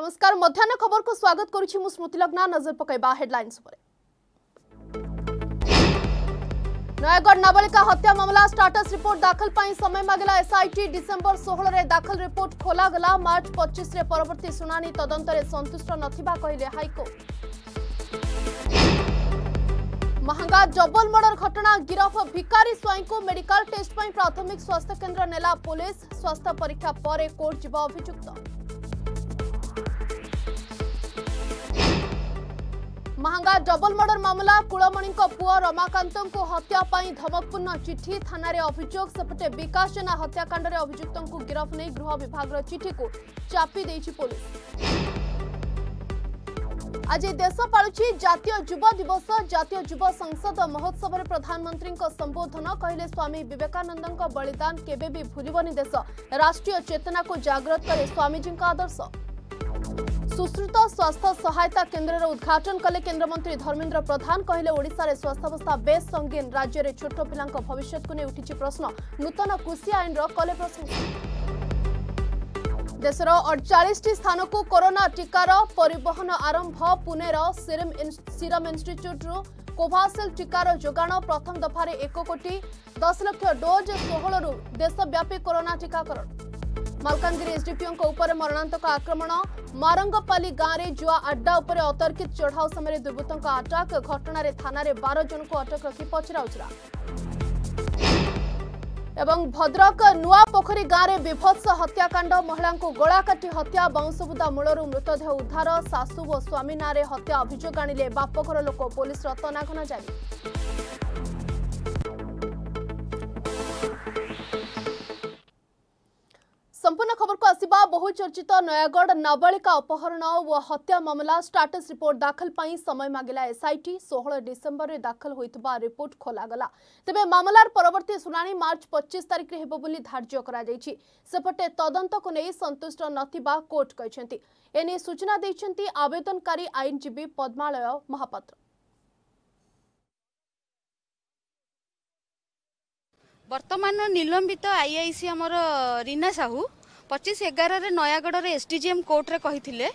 नमस्कार मध्यान खबर को स्वागत करुच्ची स्मृति लग्ना नजर पकड़ा हेडलाइंस नयगढ़ नाबालिका हत्या मामला स्टाटस रिपोर्ट दाखल पर समय मागला एसआईटी डिसेंबर षोहल दाखल रिपोर्ट खोला गला मार्च पचिश परवर्त शुणी तदंतर संतुष्ट ना कहे हाइकोर्ट महंगा जबल मर्डर घटना गिरफ भिकारी स्वाई को मेडिकल टेस्ट प्राथमिक स्वास्थ्य केन्द्र नेला पुलिस स्वास्थ्य परीक्षा पर कोर्ट जब अभियुक्त ମହାଙ୍ଗା ଡବଲ ମର୍ଡର ମାମଲା କୁଳମଣିଙ୍କ ପୁଅ ରମାକାନ୍ତଙ୍କୁ ହତ୍ୟା ପାଇଁ ଧମକପୂର୍ଣ୍ଣ ଚିଠି ଥାନାରେ ଅଭିଯୋଗ ସେପଟେ ବିକାଶ ଜେନା ହତ୍ୟାକାଣ୍ଡରେ ଅଭିଯୁକ୍ତଙ୍କୁ ଗିରଫ ନେଇ ଗୃହ ବିଭାଗର ଚିଠିକୁ ଚାପି ଦେଇଛି ପୋଲିସ ଆଜି ଦେଶ ପାଳୁଛି ଜାତୀୟ ଯୁବ ଦିବସ ଜାତୀୟ ଯୁବ ସଂସଦ ମହୋତ୍ସବରେ ପ୍ରଧାନମନ୍ତ୍ରୀଙ୍କ ସମ୍ବୋଧନ କହିଲେ ସ୍ୱାମୀ ବିବେକାନନ୍ଦଙ୍କ ବଳିଦାନ କେବେ ବି ଭୁଲିବନି ଦେଶ ରାଷ୍ଟ୍ରୀୟ ଚେତନାକୁ ଜାଗ୍ରତ କରେ ସ୍ୱାମୀଜୀଙ୍କ ଆଦର୍ଶ ସୁଶ୍ରୁତ ସ୍ୱାସ୍ଥ୍ୟ ସହାୟତା କେନ୍ଦ୍ରର ଉଦ୍ଘାଟନ କଲେ କେନ୍ଦ୍ରମନ୍ତ୍ରୀ ଧର୍ମେନ୍ଦ୍ର ପ୍ରଧାନ କହିଲେ ଓଡ଼ିଶାରେ ସ୍ୱାସ୍ଥ୍ୟାବସ୍ଥା ବେଶ୍ ସଙ୍ଗୀନ ରାଜ୍ୟରେ ଛୋଟ ପିଲାଙ୍କ ଭବିଷ୍ୟତକୁ ନେଇ ଉଠିଛି ପ୍ରଶ୍ନ ନୂତନ କୃଷି ଆଇନର କଲେ ପ୍ରଶଂସା ଦେଶର ଅଡ଼ଚାଳିଶଟି ସ୍ଥାନକୁ କରୋନା ଟିକାର ପରିବହନ ଆରମ୍ଭ ପୁନେର ସିରମ୍ ସିରମ୍ ଇନ୍ଷ୍ଟିଚ୍ୟୁଟ୍ରୁ କୋଭାସିଲ୍ ଟିକାର ଯୋଗାଣ ପ୍ରଥମ ଦଫାରେ ଏକ କୋଟି ଦଶ ଲକ୍ଷ ଡୋଜ୍ ଷୋହଳରୁ ଦେଶବ୍ୟାପୀ କରୋନା ଟିକାକରଣ ମାଲକାନଗିରି ଏସ୍ଡିପିଓଙ୍କ ଉପରେ ମରଣାନ୍ତକ ଆକ୍ରମଣ ମାରଙ୍ଗପାଲି ଗାଁରେ ଜୁଆ ଆଡ୍ଡା ଉପରେ ଅତର୍କିତ ଚଢ଼ାଉ ସମୟରେ ଦୁର୍ବୃତ୍ତଙ୍କ ଆଟାକ୍ ଘଟଣାରେ ଥାନାରେ ବାର ଜଣଙ୍କୁ ଅଟକ ରଖି ପଚରାଉଚରା ଏବଂ ଭଦ୍ରକ ନୂଆପୋଖରୀ ଗାଁରେ ବିଭତ୍ସ ହତ୍ୟାକାଣ୍ଡ ମହିଳାଙ୍କୁ ଗୋଳାକାଟି ହତ୍ୟା ବାଉଁଶବୁଦା ମୂଳରୁ ମୃତଦେହ ଉଦ୍ଧାର ଶାଶୁ ଓ ସ୍ୱାମୀ ନାଁରେ ହତ୍ୟା ଅଭିଯୋଗ ଆଣିଲେ ବାପଘର ଲୋକ ପୋଲିସର ତନାଘନା ଜାରି ସମ୍ପୂର୍ଣ୍ଣ ଖବରକୁ ଆସିବା ବହୁ ଚର୍ଚ୍ଚିତ ନୟାଗଡ଼ ନାବାଳିକା ଅପହରଣ ଓ ହତ୍ୟା ମାମଲା ଷ୍ଟାଟସ୍ ରିପୋର୍ଟ ଦାଖଲ ପାଇଁ ସମୟ ମାଗିଲା ଏସ୍ଆଇଟି ଷୋହଳ ଡିସେମ୍ବରରେ ଦାଖଲ ହୋଇଥିବା ରିପୋର୍ଟ ଖୋଲାଗଲା ତେବେ ମାମଲାର ପରବର୍ତ୍ତୀ ଶୁଣାଣି ମାର୍ଚ୍ଚ ପଚିଶ ତାରିଖରେ ହେବ ବୋଲି ଧାର୍ଯ୍ୟ କରାଯାଇଛି ସେପଟେ ତଦନ୍ତକୁ ନେଇ ସନ୍ତୁଷ୍ଟ ନଥିବା କୋର୍ଟ କହିଛନ୍ତି ଏନେଇ ସୂଚନା ଦେଇଛନ୍ତି ଆବେଦନକାରୀ ଆଇନଜୀବୀ ପଦ୍ମାଳୟ ମହାପାତ୍ର ବର୍ତ୍ତମାନ ନିଲମ୍ବିତ ଆଇଆଇସି ଆମର ରୀନା ସାହୁ ପଚିଶ ଏଗାରରେ ନୟାଗଡ଼ର ଏସ୍ ଡି ଜି ଏମ୍ କୋର୍ଟରେ କହିଥିଲେ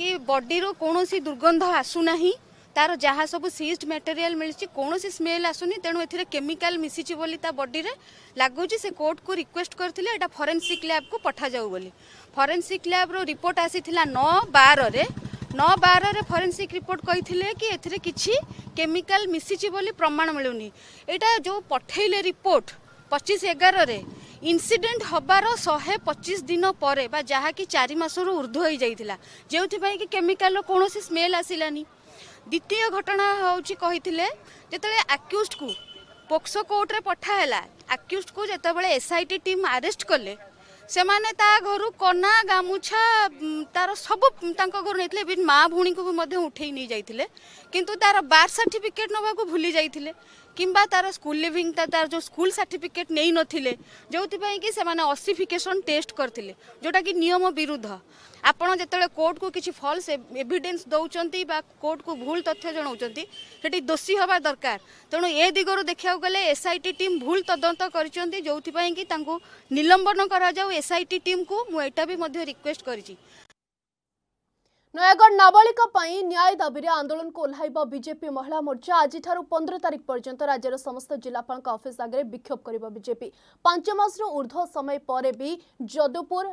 କି ବଡିରୁ କୌଣସି ଦୁର୍ଗନ୍ଧ ଆସୁନାହିଁ ତାର ଯାହା ସବୁ ସିଜ୍ଡ ମେଟେରିଆଲ୍ ମିଳିଛି କୌଣସି ସ୍ମେଲ୍ ଆସୁନି ତେଣୁ ଏଥିରେ କେମିକାଲ୍ ମିଶିଛି ବୋଲି ତା ବଡିରେ ଲାଗୁଛି ସେ କୋର୍ଟକୁ ରିକ୍ୱେଷ୍ଟ କରିଥିଲେ ଏଇଟା ଫରେନ୍ସିକ୍ ଲ୍ୟାବ୍କୁ ପଠାଯାଉ ବୋଲି ଫରେନ୍ସିକ୍ ଲ୍ୟାବ୍ର ରିପୋର୍ଟ ଆସିଥିଲା ନଅ ବାରରେ ନଅ ବାରରେ ଫରେନ୍ସିକ୍ ରିପୋର୍ଟ କହିଥିଲେ କି ଏଥିରେ କିଛି କେମିକାଲ୍ ମିଶିଛି ବୋଲି ପ୍ରମାଣ ମିଳୁନି ଏଇଟା ଯେଉଁ ପଠେଇଲେ ରିପୋର୍ଟ ପଚିଶ ଏଗାରରେ ଇନ୍ସିଡେଣ୍ଟ ହେବାର ଶହେ ପଚିଶ ଦିନ ପରେ ବା ଯାହାକି ଚାରି ମାସରୁ ଉର୍ଦ୍ଧ୍ୱ ହୋଇଯାଇଥିଲା ଯେଉଁଥିପାଇଁ କି କେମିକାଲର କୌଣସି ସ୍ମେଲ୍ ଆସିଲାନି ଦ୍ୱିତୀୟ ଘଟଣା ହେଉଛି କହିଥିଲେ ଯେତେବେଳେ ଆକ୍ୟୁଜ୍ଡକୁ ପୋକ୍ସୋ କୋର୍ଟରେ ପଠା ହେଲା ଆକ୍ୟୁଜ୍ଡକୁ ଯେତେବେଳେ ଏସ୍ଆଇଟି ଟିମ୍ ଆରେଷ୍ଟ କଲେ ସେମାନେ ତା ଘରୁ କନା ଗାମୁଛା ତାର ସବୁ ତାଙ୍କ ଘରୁ ନେଇଥିଲେ ଇଭିନ୍ ମା ଭଉଣୀଙ୍କୁ ବି ମଧ୍ୟ ଉଠେଇ ନେଇଯାଇଥିଲେ କିନ୍ତୁ ତାର ବାର୍ଥ ସାର୍ଟିଫିକେଟ୍ ନେବାକୁ ଭୁଲି ଯାଇଥିଲେ কিংবা তার স্কুল লিভিংটা তার যে স্কুল সার্টিফিকেট নেই নথিলে যেউপাই কি সে অসিফিকেশন টেস্ট করলে যেটা কি নিয়ম বিরুদ্ধ আপনার যেত কোর্টক কিছু ফলস এভিডেন্স দৌঁচান বা কোর্টক ভুল তথ্য জনাওছেন সেটি দোষী হওয়া দরকার তেমন এ দিগর দেখা গেলে এসআইটি টিম ভুল তদন্ত করছেন যেপাই কি তাঁর নিলম্বন করা যাও এসআইটি টিম কু এটা বি রিকোয়েস্ট করেছি नयड नाबााप न्याय को आन्दोलनको बीजेपी महिला मोर्चा आज पंद्रह तारिख पर्यन्त राज्य समस्त जिलापा अफिस आगे बिकभँचमास ऊर्ध्ध्व समय पर जदुपुर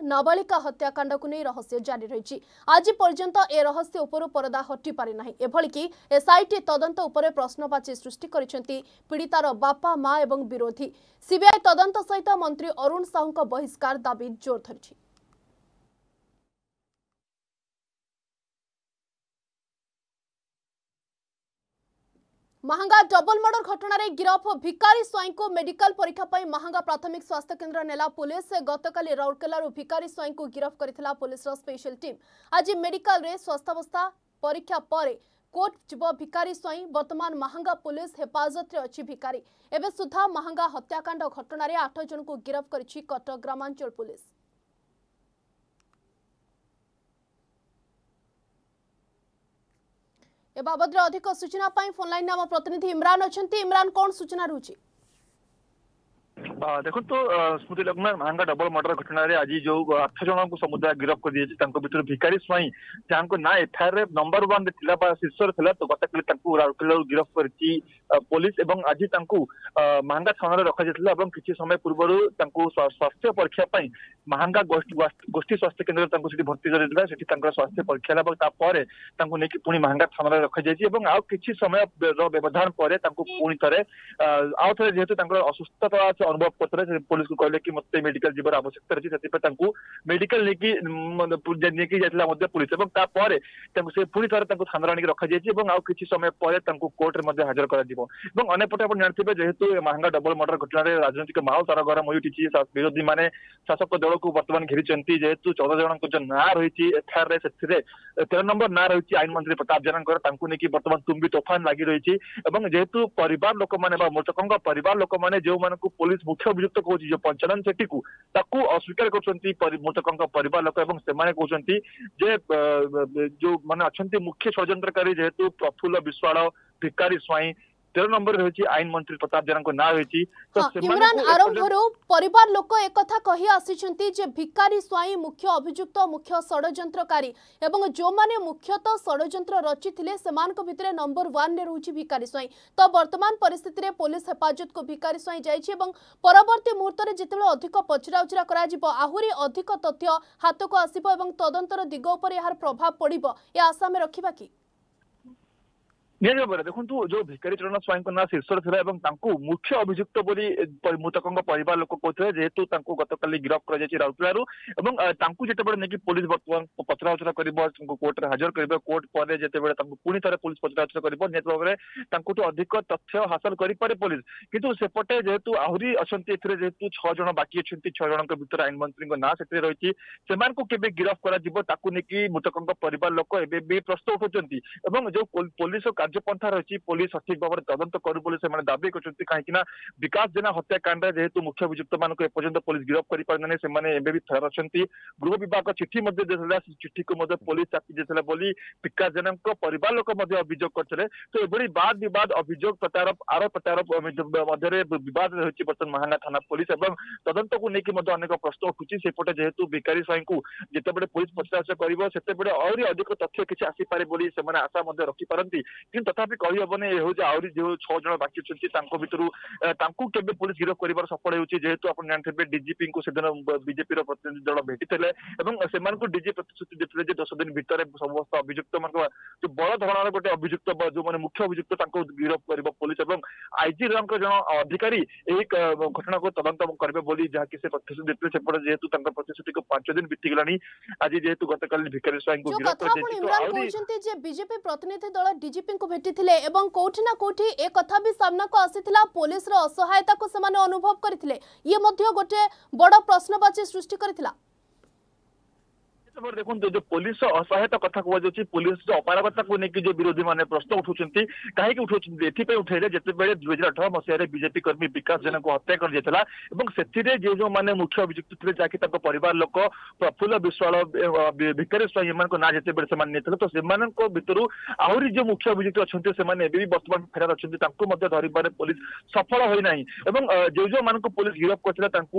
हत्याकांड को नहीं रहस्य जारी रही आज पर्यन्त ए रहस्य परदा हटि पारिनाभिक एसआइट तदर प्रश्नवाची सृष्टि पीडित र बापा विरोधी सीबीआई तदंत सहित मंत्री अरुण साहू बहिष्कार दावी जोर धरी ମହାଙ୍ଗା ଡବଲ ମର୍ଡର ଘଟଣାରେ ଗିରଫ ଭିକାରୀ ସ୍ୱାଇଁଙ୍କୁ ମେଡିକାଲ ପରୀକ୍ଷା ପାଇଁ ମହାଙ୍ଗା ପ୍ରାଥମିକ ସ୍ୱାସ୍ଥ୍ୟ କେନ୍ଦ୍ର ନେଲା ପୁଲିସ ଗତକାଲି ରାଉରକେଲାରୁ ଭିକାରୀ ସ୍ୱାଇଁଙ୍କୁ ଗିରଫ କରିଥିଲା ପୁଲିସର ସ୍ପେଶାଲ ଟିମ୍ ଆଜି ମେଡିକାଲରେ ସ୍ୱାସ୍ଥ୍ୟାବସ୍ଥା ପରୀକ୍ଷା ପରେ କୋର୍ଟ ଯିବ ଭିକାରୀ ସ୍ୱାଇଁ ବର୍ତ୍ତମାନ ମହାଙ୍ଗା ପୁଲିସ ହେଫାଜତରେ ଅଛି ଭିକାରୀ ଏବେ ସୁଦ୍ଧା ମହାଙ୍ଗା ହତ୍ୟାକାଣ୍ଡ ଘଟଣାରେ ଆଠ ଜଣଙ୍କୁ ଗିରଫ କରିଛି କଟକ ଗ୍ରାମାଞ୍ଚଳ ପୁଲିସ बाबद अधिक सूचना फोन प्रतिनिधि इमरान अच्छा इमरान कौन सूचना रोचे ଦେଖନ୍ତୁ ସ୍ମୃତି ଲଗ୍ନା ମାଙ୍କ ଡବଲ ମର୍ଡର ଘଟଣାରେ ଆଜି ଯୋଉ ଆଠ ଜଣଙ୍କୁ ସମୁଦାୟ ଗିରଫ କରିଦେଇଛି ତାଙ୍କ ଭିତରୁ ଭିକାରୀ ସ୍ୱାଇଁ ଯାହାଙ୍କ ନାଁ ଏଫଆଇଆରରେ ନମ୍ବର ୱାନରେ ଥିଲା ବା ଶୀର୍ଷରେ ଥିଲା ତ ଗତକାଲି ତାଙ୍କୁ ରାଉରକେଲାରୁ ଗିରଫ କରିଛି ପୋଲିସ ଏବଂ ଆଜି ତାଙ୍କୁ ମାହାଙ୍ଗା ଥାନାରେ ରଖାଯାଇଥିଲା ଏବଂ କିଛି ସମୟ ପୂର୍ବରୁ ତାଙ୍କୁ ସ୍ୱାସ୍ଥ୍ୟ ପରୀକ୍ଷା ପାଇଁ ମାହାଙ୍ଗା ଗୋଷ୍ଠୀ ସ୍ୱାସ୍ଥ୍ୟ କେନ୍ଦ୍ରରେ ତାଙ୍କୁ ସେଠି ଭର୍ତ୍ତି କରାଯାଇଥିଲା ସେଠି ତାଙ୍କର ସ୍ୱାସ୍ଥ୍ୟ ପରୀକ୍ଷା ହେଲା ଏବଂ ତାପରେ ତାଙ୍କୁ ନେଇକି ପୁଣି ମାହାଙ୍ଗା ଥାନାରେ ରଖାଯାଇଛି ଏବଂ ଆଉ କିଛି ସମୟର ବ୍ୟବଧାନ ପରେ ତାଙ୍କୁ ପୁଣି ଥରେ ଆଉ ଥରେ ଯେହେତୁ ତାଙ୍କର ଅସୁସ୍ଥତା ଅନୁଭବ पत्र पुलिस को कहले कि मत मेडिकल जीवर आवश्यकता रही है मेडिकल नहीं पुलिस और पुणी थे थाना आणिक रखा जाए आउ किसी समय पर कोर्ट में हाजर करपटे आप जानते जेहतु महांगा डबल मर्डर घटना राजनीतिक महोल सरगरम हो उठी विरोधी मैंने शासक दल को बर्तमान घेरी जेहतु चौदह जन ना रही एफआईआर से तेरह नंबर ना रही आईन मंत्री प्रताप जेना बर्तमान तुम्बी तोफान लगी रही जेहतु परिवार लोक मैंने मृतकों पर लोक मैंने जो मूल मुख्य अभियुक्त कहूँ जो पंचानंद सेठी को अस्वीकार कर मृतकों पर लोक से जे जो मैंने मुख्य षड़ी जेहेतु प्रफुल्ल विश्वाड़ भिकारी स्वईं ତେର ନମ୍ବରରେ ରହିଛି ଆଇନ ମନ୍ତ୍ରୀ ପ୍ରତାପ ଜେନାଙ୍କ ନାଁ ରହିଛି ଇମ୍ରାନ ଆରମ୍ଭରୁ ପରିବାର ଲୋକ ଏକଥା କହି ଆସିଛନ୍ତି ଯେ ଭିକାରୀ ସ୍ୱାଇଁ ମୁଖ୍ୟ ଅଭିଯୁକ୍ତ ମୁଖ୍ୟ ଷଡ଼ଯନ୍ତ୍ରକାରୀ ଏବଂ ଯେଉଁମାନେ ମୁଖ୍ୟତଃ ଷଡ଼ଯନ୍ତ୍ର ରଚିଥିଲେ ସେମାନଙ୍କ ଭିତରେ ନମ୍ବର ୱାନ୍ରେ ରହୁଛି ଭିକାରୀ ସ୍ୱାଇଁ ତ ବର୍ତ୍ତମାନ ପରିସ୍ଥିତିରେ ପୋଲିସ ହେଫାଜତକୁ ଭିକାରୀ ସ୍ୱାଇଁ ଯାଇଛି ଏବଂ ପରବର୍ତ୍ତୀ ମୁହୂର୍ତ୍ତରେ ଯେତେବେଳେ ଅଧିକ ପଚରାଉଚରା କରାଯିବ ଆହୁରି ଅଧିକ ତଥ୍ୟ ହାତକୁ ଆସିବ ଏବଂ ତଦନ୍ତର ଦିଗ ଉପରେ ଏହାର ପ୍ରଭାବ ପଡ଼ିବ ଏ ଆଶା ଆମେ ରଖିବା କି ନିଆଯିବ ଦେଖନ୍ତୁ ଯୋଉ ଭିକାରୀ ଚରଣ ସ୍ୱାଇଁଙ୍କ ନାଁ ଶୀର୍ଷରେ ଥିଲା ଏବଂ ତାଙ୍କୁ ମୁଖ୍ୟ ଅଭିଯୁକ୍ତ ବୋଲି ମୃତକଙ୍କ ପରିବାର ଲୋକ କହୁଥିଲେ ଯେହେତୁ ତାଙ୍କୁ ଗତକାଲି ଗିରଫ କରାଯାଇଛି ରାଉରକେଲାରୁ ଏବଂ ତାଙ୍କୁ ଯେତେବେଳେ ନେଇକି ପୋଲିସ ବର୍ତ୍ତମାନ ପଚରାଉଚରା କରିବ ତାଙ୍କୁ କୋର୍ଟରେ ହାଜର କରିବ କୋର୍ଟ ପରେ ଯେତେବେଳେ ତାଙ୍କୁ ପୁଣି ଥରେ ପୋଲିସ ପଚରାଉଚରା କରିବ ନିହାତି ଭାବରେ ତାଙ୍କଠୁ ଅଧିକ ତଥ୍ୟ ହାସଲ କରିପାରେ ପୋଲିସ କିନ୍ତୁ ସେପଟେ ଯେହେତୁ ଆହୁରି ଅଛନ୍ତି ଏଥିରେ ଯେହେତୁ ଛଅ ଜଣ ବାକି ଅଛନ୍ତି ଛଅ ଜଣଙ୍କ ଭିତରେ ଆଇନ ମନ୍ତ୍ରୀଙ୍କ ନାଁ ସେଥିରେ ରହିଛି ସେମାନଙ୍କୁ କେବେ ଗିରଫ କରାଯିବ ତାକୁ ନେଇକି ମୃତକଙ୍କ ପରିବାର ଲୋକ ଏବେ ବି ପ୍ରସ୍ତୁତ ହେଉଛନ୍ତି ଏବଂ ଯୋଉ ପୋଲିସ कार्यपंथा रही पुलिस सठिक भाव तदंत करू दावी करते कहीं विकास जेना हत्याकांड जेहतु मुख्य अभुक्त मानक पुलिस गिरफ्त कर पारे से फेर अच्छा गृह विभाग चिठी देखा चिठी को पुलिस चापी देखा विकास जेना पर लोक अभोग करते तो यह बाद बद अभोग प्रत्यारोप आरोप प्रत्यारोप बद रही बर्तन महांगा थाना पुलिस और तदंत को लेकिन प्रश्न उठू सेपटे जेहतु भिकारी स्वयं को जिते बड़े पुलिस पचराश करते आहरी तथ्य किसी आसपे आशा रखिपारती କିନ୍ତୁ ତଥାପି ଏ ହେଉଛି ଆହୁରି ଯେଉଁ ଛଅ ଜଣ ବାକି ଅଛନ୍ତି ତାଙ୍କ ଭିତରୁ ତାଙ୍କୁ କେବେ ପୁଲିସ ଗିରଫ କରିବାର ସଫଳ ହେଉଛି ଯେହେତୁ ଆପଣ ଜାଣିଥିବେ ଡିଜିପିଙ୍କୁ ସେଦିନ ବିଜେପିର ପ୍ରତିନିଧି ଦଳ ଭେଟିଥିଲେ ଏବଂ ସେମାନଙ୍କୁ ଡିଜି ପ୍ରତିଶ୍ରୁତି ଦେଇଥିଲେ ଯେ ଦଶ ଦିନ ଭିତରେ ସମସ୍ତ ଅଭିଯୁକ୍ତମାନଙ୍କ ଯୋଉ ବଡ଼ ଧରଣର ଗୋଟେ ଅଭିଯୁକ୍ତ ଯୋଉମାନେ ମୁଖ୍ୟ ଅଭିଯୁକ୍ତ ତାଙ୍କୁ ଗିରଫ କରିବ ପୋଲିସ ଏବଂ ଆଇଜି ରାଓଙ୍କ ଜଣେ ଅଧିକାରୀ ଏହି ଘଟଣାକୁ ତଦନ୍ତ କରିବେ ବୋଲି ଯାହାକି ସେ ପ୍ରତିଶ୍ରୁତି ଦେଇଥିଲେ ସେପଟେ ଯେହେତୁ ତାଙ୍କ ପ୍ରତିଶ୍ରୁତିକୁ ପାଞ୍ଚ ଦିନ ବିତିଗଲାଣି ଆଜି ଯେହେତୁ ଗତକାଲି ଭିକାରୀ ସ୍ୱାଇଁଙ୍କୁ ଗିରଫ କରାଯାଇଛି ଯେ ବିଜେପି ପ୍ରତିନିଧି ଦଳ ଡିଜିପିଙ୍କୁ ଭେଟିଥିଲେ ଏବଂ କୋଉଠି ନା କୋଉଠି ଏ କଥା ବି ସାମ୍ନାକୁ ଆସିଥିଲା ପୋଲିସର ଅସହାୟତାକୁ ସେମାନେ ଅନୁଭବ କରିଥିଲେ ଇଏ ମଧ୍ୟ ଗୋଟିଏ ବଡ଼ ପ୍ରଶ୍ନବାଚୀ ସୃଷ୍ଟି କରିଥିଲା ଭାବରେ ଦେଖନ୍ତୁ ଯୋଉ ପୋଲିସ ଅସହାୟତା କଥା କୁହାଯାଉଛି ପୋଲିସର ଅପାରଗତାକୁ ନେଇକି ଯୋଉ ବିରୋଧୀ ମାନେ ପ୍ରଶ୍ନ ଉଠାଉଛନ୍ତି କାହିଁକି ଉଠାଉଛନ୍ତି ଏଥିପାଇଁ ଉଠାଇଲେ ଯେତେବେଳେ ଦୁଇ ହଜାର ଅଠର ମସିହାରେ ବିଜେପି କର୍ମୀ ବିକାଶ ଜେନାଙ୍କୁ ହତ୍ୟା କରାଯାଇଥିଲା ଏବଂ ସେଥିରେ ଯେ ଯୋଉମାନେ ମୁଖ୍ୟ ଅଭିଯୁକ୍ତ ଥିଲେ ଯାହାକି ତାଙ୍କ ପରିବାର ଲୋକ ପ୍ରଫୁଲ୍ଲ ବିଶ୍ୱାଳ ଭିକାରୀ ସ୍ୱାଇଁ ଏମାନଙ୍କ ନାଁ ଯେତେବେଳେ ସେମାନେ ନେଇଥିଲେ ତ ସେମାନଙ୍କ ଭିତରୁ ଆହୁରି ଯୋଉ ମୁଖ୍ୟ ଅଭିଯୁକ୍ତ ଅଛନ୍ତି ସେମାନେ ଏବେ ବି ବର୍ତ୍ତମାନ ଫେରାର ଅଛନ୍ତି ତାଙ୍କୁ ମଧ୍ୟ ଧରିବାରେ ପୋଲିସ ସଫଳ ହୋଇନାହିଁ ଏବଂ ଯୋଉ ଯୋଉମାନଙ୍କୁ ପୋଲିସ ଗିରଫ କରିଥିଲା ତାଙ୍କୁ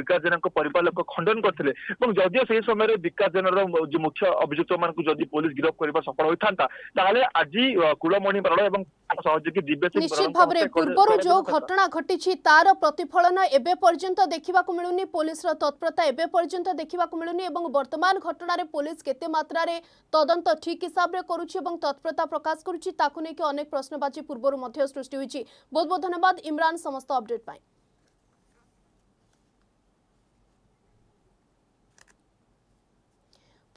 ବିକାଶ ଜେନାଙ୍କ ପରିବାର ଲୋକ ଖଣ୍ଡନ କରିଥିଲେ ଏବଂ ଯଦିଓ ସେହି ସମୟରେ ଏକାଦିନର ଯେ ମୁଖ୍ୟ ଅଭିଯୁକ୍ତମାନଙ୍କୁ ଯଦି ପୋଲିସ ଗିରଫ କରିବା ସଫଳ ହୋଇଥାନ୍ତା ତାହେଲେ ଆଜି କୁଳମଣି ବରାଳ ଏବଂ ସହଯୋଗୀ ଦିବ୍ୟସିଂ ନିଶ୍ଚିତ ଭାବରେ ପୂର୍ବରୁ ଯୋଉ ଘଟଣା ଘଟିଛି ତାର ପ୍ରତିଫଳନ ଏବେ ପର୍ଯ୍ୟନ୍ତ ଦେଖିବାକୁ ମିଳୁନି ପୋଲିସର ତତ୍ପରତା ଏବେ ପର୍ଯ୍ୟନ୍ତ ଦେଖିବାକୁ ମିଳୁନି ଏବଂ ବର୍ତ୍ତମାନ ଘଟଣାରେ ପୋଲିସ କେତେ ମାତ୍ରାରେ ତଦନ୍ତ ଠିକ୍ ହିସାବରେ କରୁଛି ଏବଂ ତତ୍ପରତା ପ୍ରକାଶ କରୁଛି ତାକୁ ନେଇକି ଅନେକ ପ୍ରଶ୍ନବାଚୀ ପୂର୍ବରୁ ମଧ୍ୟ ସୃଷ୍ଟି ହୋଇଛି ବହୁତ ବହୁତ ଧନ୍ୟବାଦ ଇମ୍ରାନ ସମସ୍ତ ଅପଡେଟ୍ ପାଇଁ